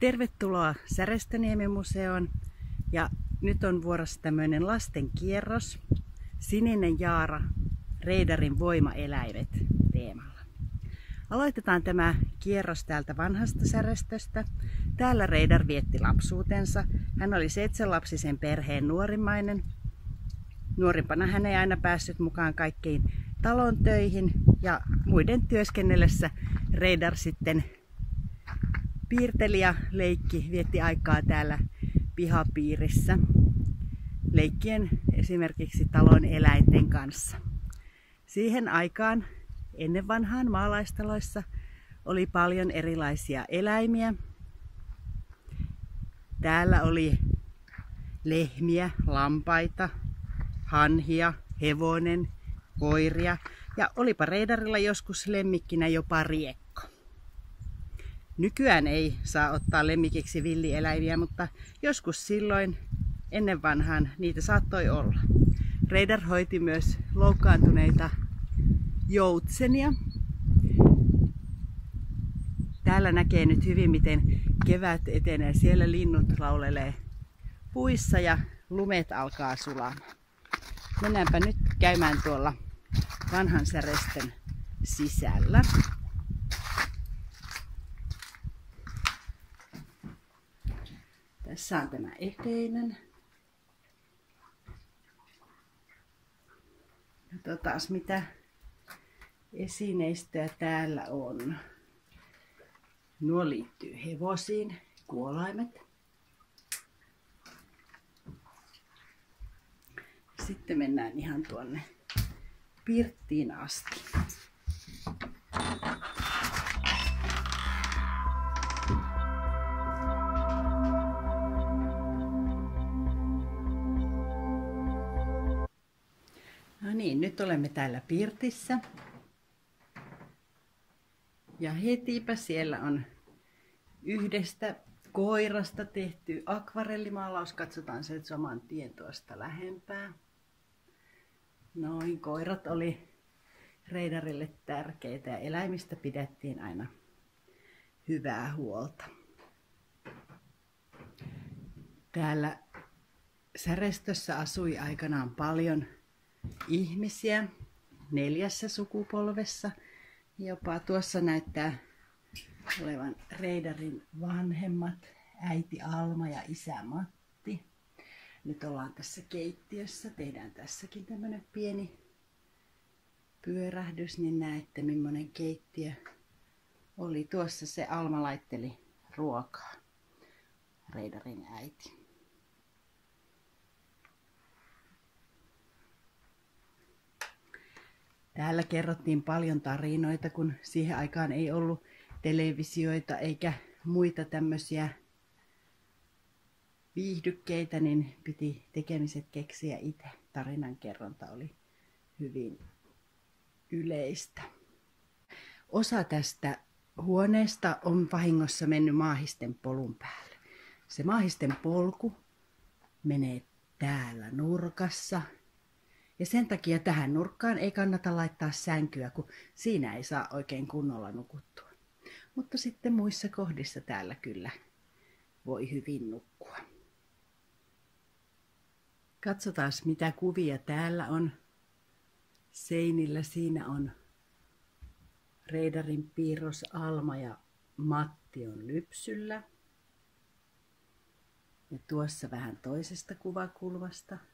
Tervetuloa Särestöniemi-museoon ja nyt on vuorossa tämmöinen lasten kierros. Sininen Jaara, Reidarin voimaeläimet teemalla. Aloitetaan tämä kierros täältä vanhasta särestöstä. Täällä Reidar vietti lapsuutensa. Hän oli seitsemänlapsisen perheen nuorimmainen. Nuorimpana hän ei aina päässyt mukaan kaikkiin talon töihin ja muiden työskennellessä Reidar sitten piirteli ja leikki, vietti aikaa täällä pihapiirissä leikkien esimerkiksi talon eläinten kanssa. Siihen aikaan ennen vanhaan maalaistaloissa oli paljon erilaisia eläimiä. Täällä oli lehmiä, lampaita, hanhia, hevonen, koiria ja olipa reidarilla joskus lemmikkinä jopa riekko. Nykyään ei saa ottaa lemmikiksi villieläimiä, mutta joskus silloin ennen vanhaan niitä saattoi olla. Reidar hoiti myös loukkaantuneita joutsenia. Täällä näkee nyt hyvin, miten kevät etenee. Siellä linnut laulelee puissa ja lumet alkaa sulaa. Mennäänpä nyt käymään tuolla vanhan säresten sisällä. Tässä on tämä eteinen. Katsotaan mitä esineistöä täällä on. Nuo liittyy hevosiin, kuolaimet. Sitten mennään ihan tuonne pirttiin asti. Niin, nyt olemme täällä pirtissä. Ja hetipä siellä on yhdestä koirasta tehty akvarellimaalaus. Katsotaan se saman tien tuosta lähempää. Noin, koirat oli reidarille tärkeitä ja eläimistä pidettiin aina hyvää huolta. Täällä Särestössä asui aikanaan paljon ihmisiä neljässä sukupolvessa. Jopa tuossa näyttää olevan Reidarin vanhemmat, äiti Alma ja isä Matti. Nyt ollaan tässä keittiössä. Tehdään tässäkin tämmönen pieni pyörähdys, niin näette millainen keittiö oli. Tuossa se Alma laitteli ruokaa. Reidarin äiti. Täällä kerrottiin paljon tarinoita, kun siihen aikaan ei ollut televisioita eikä muita tämmöisiä viihdykkeitä, niin piti tekemiset keksiä itse. Tarinankerronta oli hyvin yleistä. Osa tästä huoneesta on vahingossa mennyt maahisten polun päälle. Se maahisten polku menee täällä nurkassa ja sen takia tähän nurkkaan ei kannata laittaa sänkyä, kun siinä ei saa oikein kunnolla nukuttua. Mutta sitten muissa kohdissa täällä kyllä voi hyvin nukkua. Katsotaan mitä kuvia täällä on seinillä. Siinä on Reidarin piirros Alma ja Matti on lypsyllä. Ja tuossa vähän toisesta kuvakulmasta –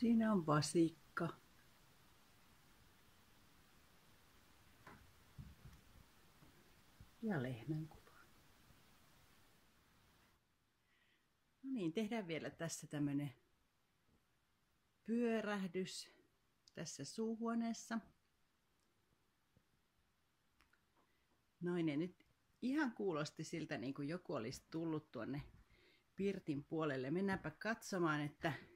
Siinä on vasikka. Ja lehmän kuva. No niin, tehdään vielä tässä tämmönen pyörähdys tässä suuhuoneessa. Noin, nyt ihan kuulosti siltä, niin kuin joku olisi tullut tuonne pirtin puolelle. Mennäänpä katsomaan, että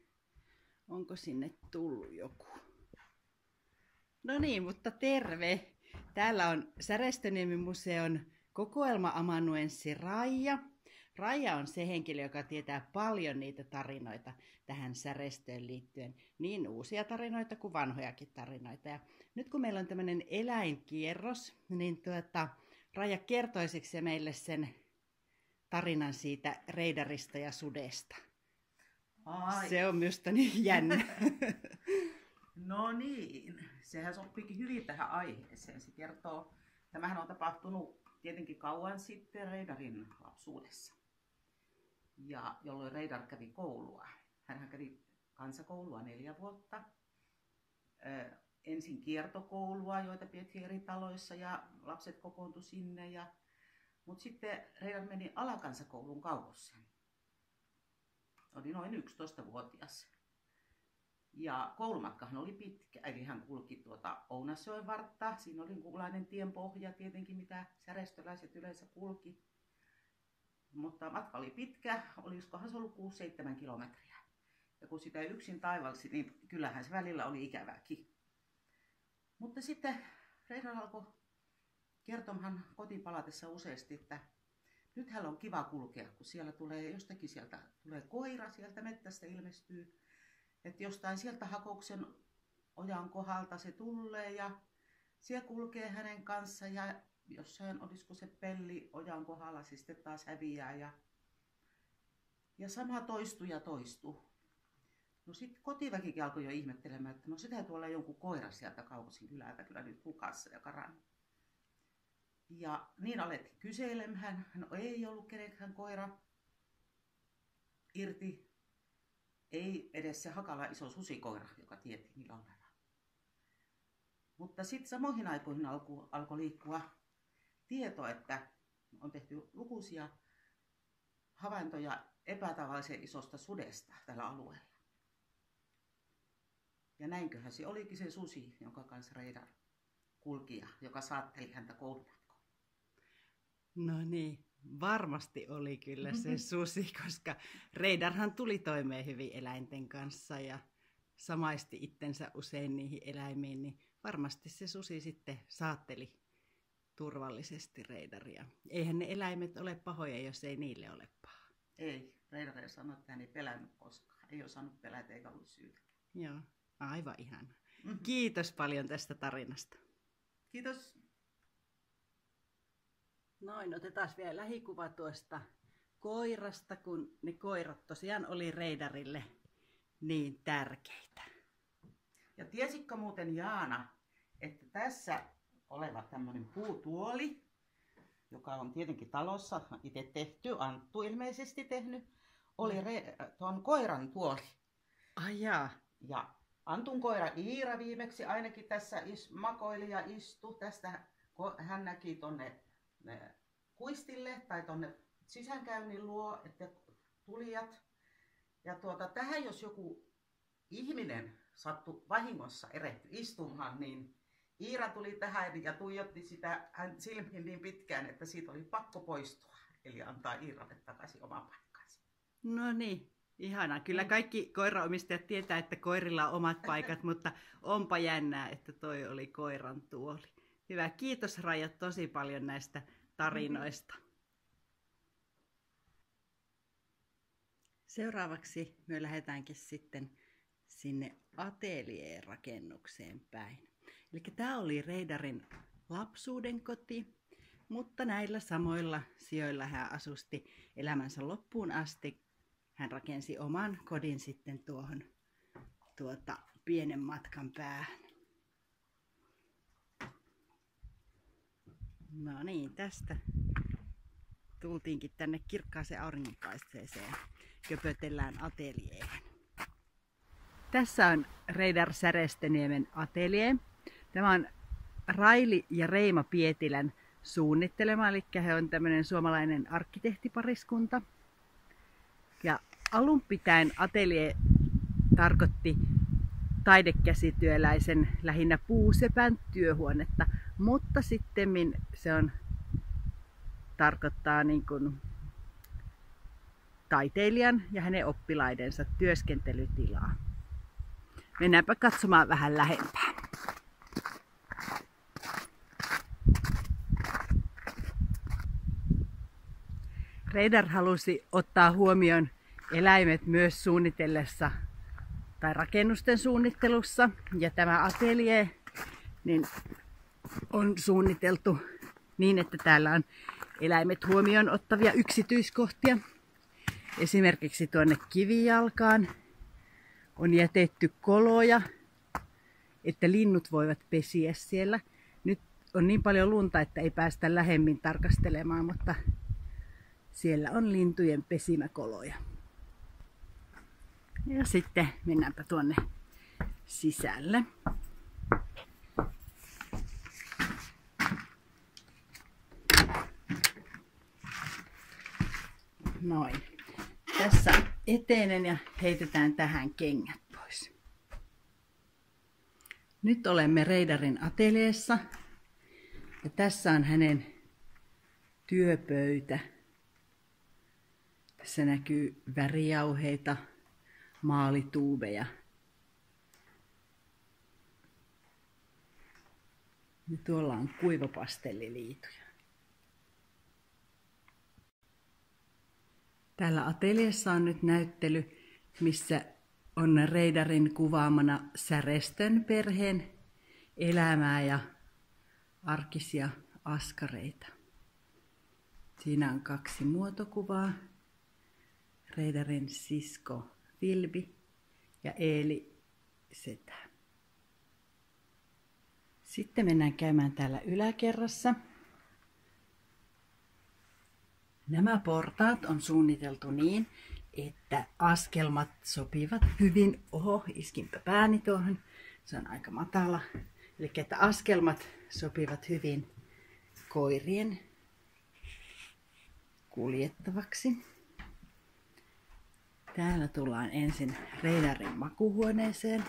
Onko sinne tullut joku? No niin, mutta terve! Täällä on Särestöniemen museon kokoelma-amanuenssi Raija. Raija on se henkilö, joka tietää paljon niitä tarinoita tähän särestöön liittyen, niin uusia tarinoita kuin vanhojakin tarinoita. Ja nyt kun meillä on tämmöinen eläinkierros, niin tuota, Raija kertoisiko se meille sen tarinan siitä reidarista ja sudesta? Ai. Se on minusta niin jännä. No niin, sehän sopiikin hyvin tähän aiheeseen. Se kertoo, tämähän on tapahtunut tietenkin kauan sitten Reidarin lapsuudessa. Ja jolloin Reidar kävi koulua. Hän kävi kansakoulua neljä vuotta. Ö, ensin kiertokoulua, joita pidettiin eri taloissa ja lapset kokoontu sinne. Ja... Mutta sitten Reidar meni alakansakoulun Kaukossen. Oli noin 11-vuotias. Ja koulumatkahan oli pitkä, eli hän kulki tuota Ounasjoen vartta. Siinä oli kuulainen tien pohja tietenkin, mitä särestöläiset yleensä kulki. Mutta matka oli pitkä, olisikohan se ollut 6-7 kilometriä. Ja kun sitä yksin taivalsi, niin kyllähän se välillä oli ikävääkin. Mutta sitten Reidar alkoi kertomaan kotiin palatessa useasti, että nyt hän on kiva kulkea, kun siellä tulee jostakin sieltä tulee koira, sieltä mettästä ilmestyy että jostain sieltä hakouksen ojan kohdalta se tulee ja siellä kulkee hänen kanssa ja jossain olisiko se pelli ojan kohdalla siis sitten taas häviää ja, ja sama toistuu ja toistuu. No sitten kotiväkikin alkoi jo ihmettelemään, että no se täytyy olla jonkun koira sieltä kaukosin kylältä kyllä nyt hukassa ja karan. Ja niin alettiin kyselemään, no ei ollut kenenkään koira irti ei edes se Hakala iso susikoira, joka tietti niillä olevan. Mutta sitten samoihin aikoihin alkoi alko liikkua tieto, että on tehty lukuisia havaintoja epätavallisen isosta sudesta tällä alueella. Ja näinköhän se olikin se susi, jonka kanssa Reidar kulki ja joka saatteli häntä koulumatkoon. No niin, Varmasti oli kyllä se susi, koska Reidarhan tuli toimeen hyvin eläinten kanssa ja samaisti itsensä usein niihin eläimiin, niin varmasti se susi sitten saatteli turvallisesti Reidaria. Eihän ne eläimet ole pahoja, jos ei niille ole paha. Ei, Reidar ei sanonut, että hän ei pelännyt koskaan. Ei osannut pelätä eikä ollut syytä. Joo, aivan ihana. Mm-hmm. Kiitos paljon tästä tarinasta. Kiitos. Noin, otetaan vielä lähikuva tuosta koirasta, kun ne koirat tosiaan oli reidarille niin tärkeitä. Ja tiesitkö muuten Jaana, että tässä oleva tämmöinen puutuoli, joka on tietenkin talossa itse tehty, Anttu ilmeisesti tehnyt, oli re- tuon koiran tuoli. Ai jaa. Ja Antun koira Iira viimeksi ainakin tässä is- makoili ja istui. Tästä hän näki tuonne kuistille tai tuonne sisäänkäynnin luo, että tulijat. Ja tuota, tähän jos joku ihminen sattui vahingossa erehty istumaan, niin Iira tuli tähän ja tuijotti sitä hän silmiin niin pitkään, että siitä oli pakko poistua. Eli antaa Iiralle takaisin oma paikkansa. No niin, Ihana. Kyllä mm. kaikki koiraomistajat tietää, että koirilla on omat paikat, mutta onpa jännää, että toi oli koiran tuoli. Hyvä. Kiitos Raija tosi paljon näistä tarinoista. Seuraavaksi me lähdetäänkin sitten sinne ateljeerakennukseen päin. Eli tämä oli Reidarin lapsuuden koti, mutta näillä samoilla sijoilla hän asusti elämänsä loppuun asti. Hän rakensi oman kodin sitten tuohon tuota, pienen matkan päähän. No niin, tästä tultiinkin tänne kirkkaaseen auringonpaisteeseen. Köpötellään ateljeehen. Tässä on Reidar Särestäniemen ateljee. Tämä on Raili ja Reima Pietilän suunnittelema, eli he on tämmöinen suomalainen arkkitehtipariskunta. Ja alun pitäen ateljee tarkoitti taidekäsityöläisen lähinnä puusepän työhuonetta, mutta sitten se on, tarkoittaa niin kuin taiteilijan ja hänen oppilaidensa työskentelytilaa. Mennäänpä katsomaan vähän lähempää. Reidar halusi ottaa huomioon eläimet myös suunnitellessa tai rakennusten suunnittelussa. Ja tämä atelier niin on suunniteltu niin, että täällä on eläimet huomioon ottavia yksityiskohtia. Esimerkiksi tuonne kivijalkaan on jätetty koloja, että linnut voivat pesiä siellä. Nyt on niin paljon lunta, että ei päästä lähemmin tarkastelemaan, mutta siellä on lintujen pesimäkoloja. Ja sitten mennäänpä tuonne sisälle. Noin. Tässä eteinen ja heitetään tähän kengät pois. Nyt olemme Reidarin ateleessa. Ja tässä on hänen työpöytä. Tässä näkyy värijauheita, maalituubeja. Ja tuolla on kuivapastelliliituja. Täällä ateliassa on nyt näyttely, missä on Reidarin kuvaamana Särestön perheen elämää ja arkisia askareita. Siinä on kaksi muotokuvaa. Reidarin sisko Vilbi ja Eeli Setä. Sitten mennään käymään täällä yläkerrassa. Nämä portaat on suunniteltu niin, että askelmat sopivat hyvin. Oho, iskinpä pääni tuohon. Se on aika matala. Eli että askelmat sopivat hyvin koirien kuljettavaksi. Täällä tullaan ensin Reidarin makuhuoneeseen.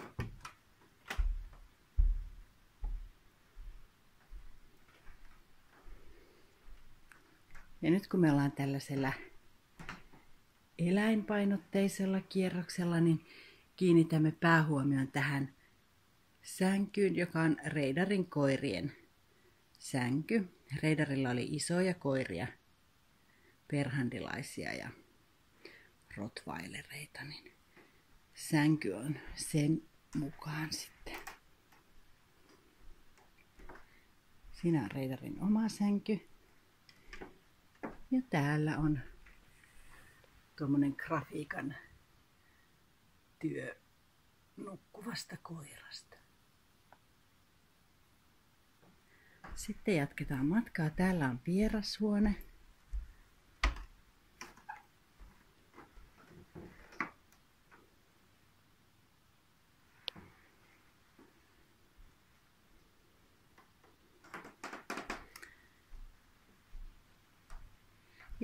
Ja nyt kun me ollaan tällaisella eläinpainotteisella kierroksella, niin kiinnitämme päähuomioon tähän sänkyyn, joka on Reidarin koirien sänky. Reidarilla oli isoja koiria, perhandilaisia ja rottweilereita, niin sänky on sen mukaan sitten. Siinä on Reidarin oma sänky. Ja täällä on tuommoinen grafiikan työ nukkuvasta koirasta. Sitten jatketaan matkaa. Täällä on vierashuone.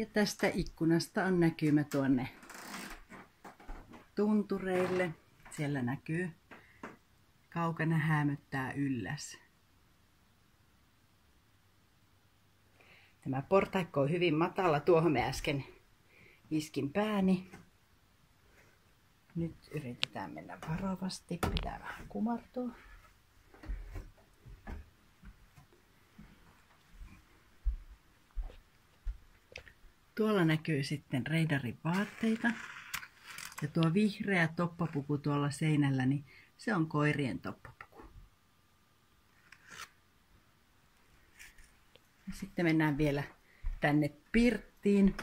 Ja tästä ikkunasta on näkymä tuonne tuntureille. Siellä näkyy kaukana hämöttää ylläs. Tämä portaikko on hyvin matala. Tuohon me äsken iskin pääni. Nyt yritetään mennä varovasti. Pitää vähän kumartua. Tuolla näkyy sitten Reidarin vaatteita. Ja tuo vihreä toppapuku tuolla seinällä, niin se on koirien toppapuku. Ja sitten mennään vielä tänne pirttiin.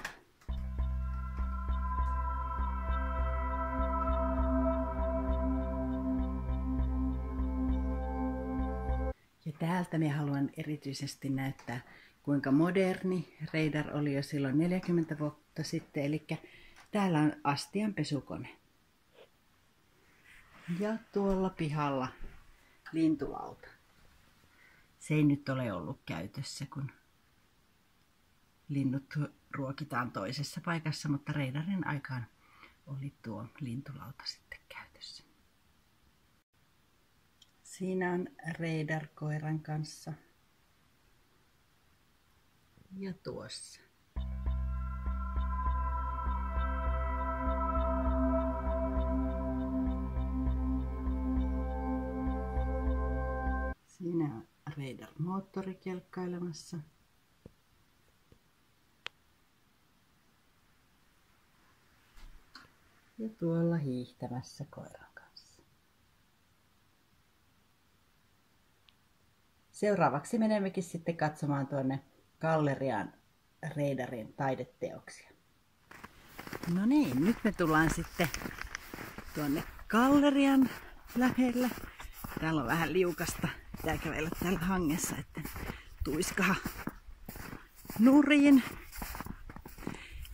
Ja täältä me haluan erityisesti näyttää kuinka moderni Reidar oli jo silloin 40 vuotta sitten. Eli täällä on astian pesukone. Ja tuolla pihalla lintulauta. Se ei nyt ole ollut käytössä, kun linnut ruokitaan toisessa paikassa, mutta Reidarin aikaan oli tuo lintulauta sitten käytössä. Siinä on Reidar koiran kanssa ja tuossa. Siinä on Reidar moottori kelkkailemassa. Ja tuolla hiihtämässä koiran kanssa. Seuraavaksi menemmekin sitten katsomaan tuonne galleriaan Reidarin taideteoksia. No niin, nyt me tullaan sitten tuonne gallerian lähelle. Täällä on vähän liukasta. Pitää kävellä täällä hangessa, että tuiskaha nuriin.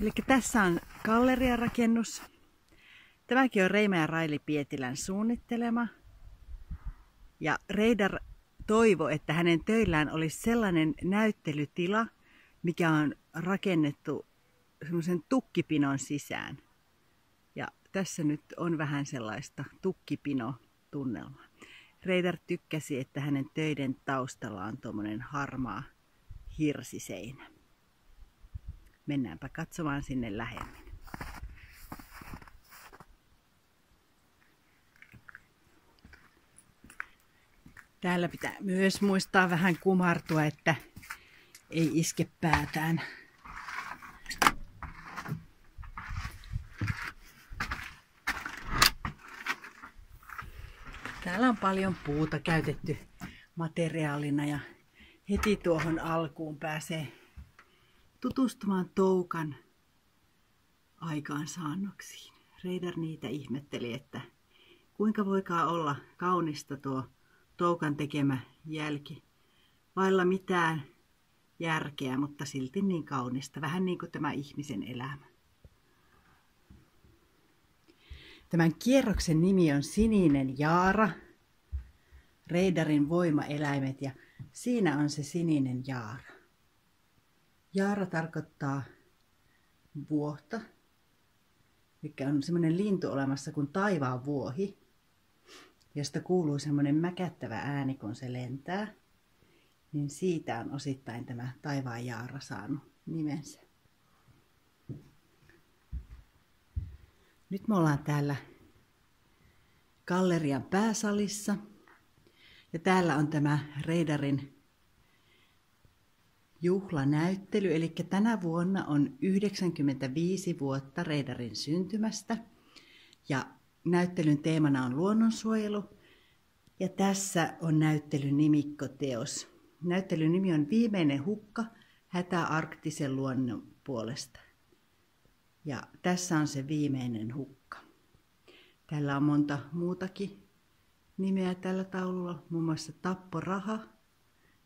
Eli tässä on galleriarakennus. Tämäkin on Reima ja Raili Pietilän suunnittelema. Ja Reidar toivo, että hänen töillään olisi sellainen näyttelytila, mikä on rakennettu semmoisen tukkipinon sisään. Ja tässä nyt on vähän sellaista tukkipino-tunnelmaa. Reidar tykkäsi, että hänen töiden taustalla on tuommoinen harmaa hirsiseinä. Mennäänpä katsomaan sinne lähemmin. Täällä pitää myös muistaa vähän kumartua, että ei iske päätään. Täällä on paljon puuta käytetty materiaalina ja heti tuohon alkuun pääsee tutustumaan toukan aikaansaannoksiin. Reidar niitä ihmetteli, että kuinka voikaan olla kaunista tuo toukan tekemä jälki. Vailla mitään järkeä, mutta silti niin kaunista. Vähän niin kuin tämä ihmisen elämä. Tämän kierroksen nimi on Sininen Jaara, Reidarin voimaeläimet ja siinä on se sininen jaara. Jaara tarkoittaa vuohta, mikä on semmoinen lintu olemassa kuin taivaan vuohi, josta kuuluu semmoinen mäkättävä ääni, kun se lentää. Niin siitä on osittain tämä taivaan jaara saanut nimensä. Nyt me ollaan täällä gallerian pääsalissa. Ja täällä on tämä Reidarin juhlanäyttely, eli tänä vuonna on 95 vuotta Reidarin syntymästä. Ja näyttelyn teemana on luonnonsuojelu. Ja tässä on näyttelyn nimikkoteos. Näyttelyn nimi on Viimeinen hukka hätä arktisen luonnon puolesta. Ja tässä on se viimeinen hukka. Täällä on monta muutakin nimeä tällä taululla, muun muassa tapporaha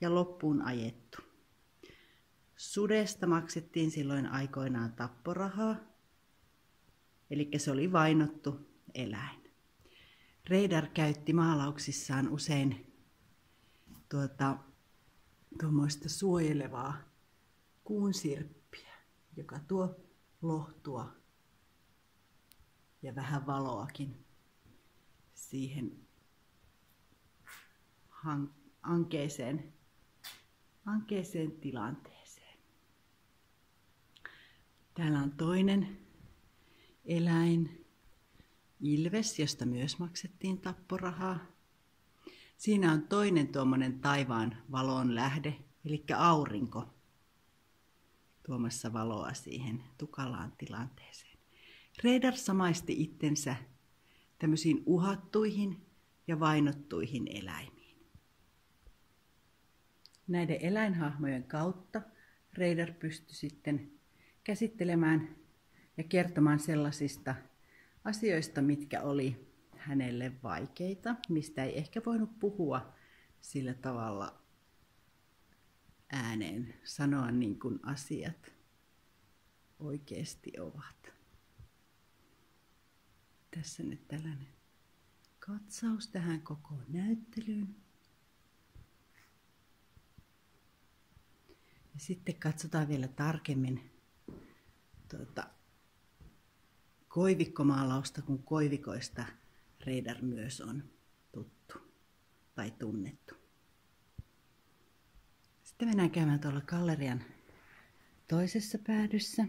ja loppuun ajettu. Sudesta maksettiin silloin aikoinaan tapporahaa, eli se oli vainottu eläin. Reidar käytti maalauksissaan usein tuota, tuommoista suojelevaa kuunsirppiä, joka tuo lohtua ja vähän valoakin siihen ankeeseen, ankeeseen tilanteeseen. Täällä on toinen eläin, ilves, josta myös maksettiin tapporahaa. Siinä on toinen tuommoinen taivaan valon lähde, eli aurinko tuomassa valoa siihen tukalaan tilanteeseen. Reidar samaisti itsensä tämmöisiin uhattuihin ja vainottuihin eläimiin. Näiden eläinhahmojen kautta Reidar pystyi sitten käsittelemään ja kertomaan sellaisista asioista, mitkä oli hänelle vaikeita, mistä ei ehkä voinut puhua sillä tavalla ääneen, sanoa niin kuin asiat oikeasti ovat. Tässä nyt tällainen katsaus tähän koko näyttelyyn. Ja sitten katsotaan vielä tarkemmin tuota, koivikkomaalausta, kun koivikoista Reidar myös on tuttu tai tunnettu. Sitten mennään käymään tuolla gallerian toisessa päädyssä.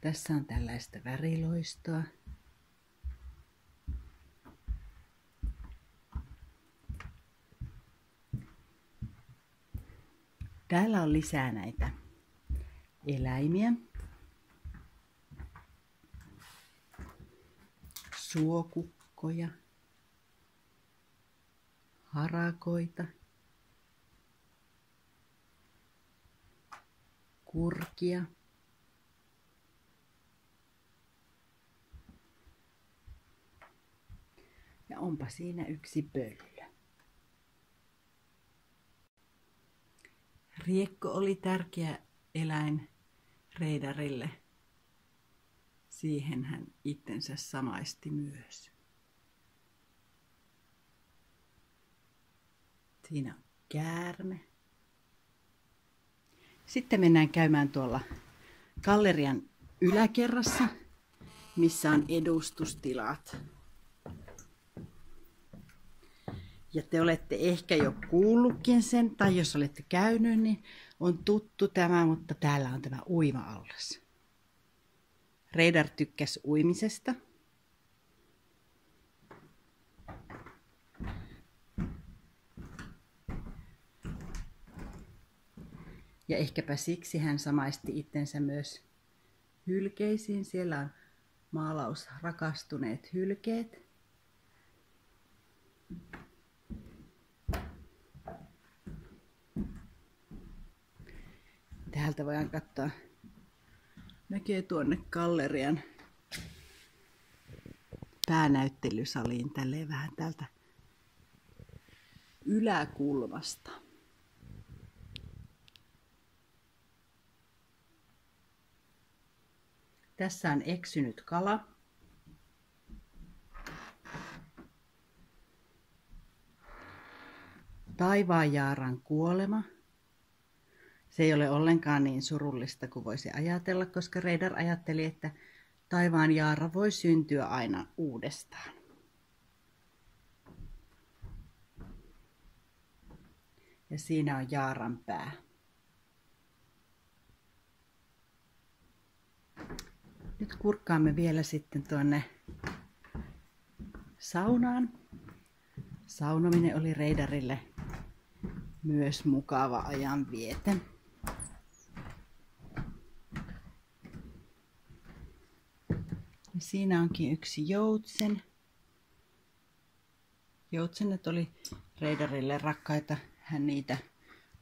Tässä on tällaista väriloistoa. Täällä on lisää näitä eläimiä. Suokukkoja, harakoita, kurkia, ja onpa siinä yksi pöllö. Riekko oli tärkeä eläin reidarille. Siihen hän itsensä samaisti myös. Siinä on käärme. Sitten mennään käymään tuolla gallerian yläkerrassa, missä on edustustilat. Ja te olette ehkä jo kuullutkin sen, tai jos olette käynyt, niin on tuttu tämä, mutta täällä on tämä uima-allas. Reidar tykkäsi uimisesta. Ja ehkäpä siksi hän samaisti itsensä myös hylkeisiin. Siellä on maalaus rakastuneet hylkeet. Täältä voidaan katsoa. Näkee tuonne gallerian päänäyttelysaliin tälleen vähän täältä yläkulmasta. Tässä on eksynyt kala. Taivaanjaaran kuolema. Se ei ole ollenkaan niin surullista kuin voisi ajatella, koska Reidar ajatteli, että taivaan jaara voi syntyä aina uudestaan. Ja siinä on jaaran pää. Nyt kurkkaamme vielä sitten tuonne saunaan. Saunominen oli Reidarille myös mukava ajanviete. Siinä onkin yksi joutsen. Joutsenet oli Reidarille rakkaita. Hän niitä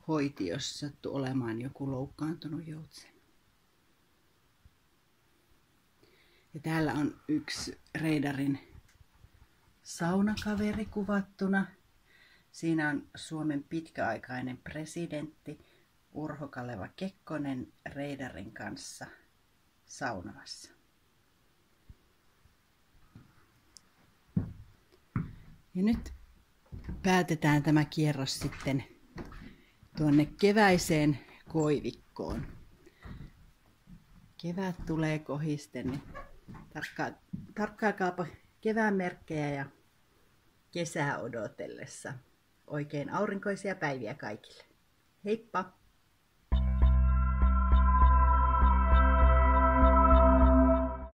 hoiti, jos sattui olemaan joku loukkaantunut joutsen. Ja täällä on yksi Reidarin saunakaveri kuvattuna. Siinä on Suomen pitkäaikainen presidentti Urho Kaleva Kekkonen Reidarin kanssa saunomassa. Ja nyt päätetään tämä kierros sitten tuonne keväiseen koivikkoon. Kevät tulee kohisten, niin tarkka, tarkkaakaapa kevään merkkejä ja kesää odotellessa. Oikein aurinkoisia päiviä kaikille. Heippa!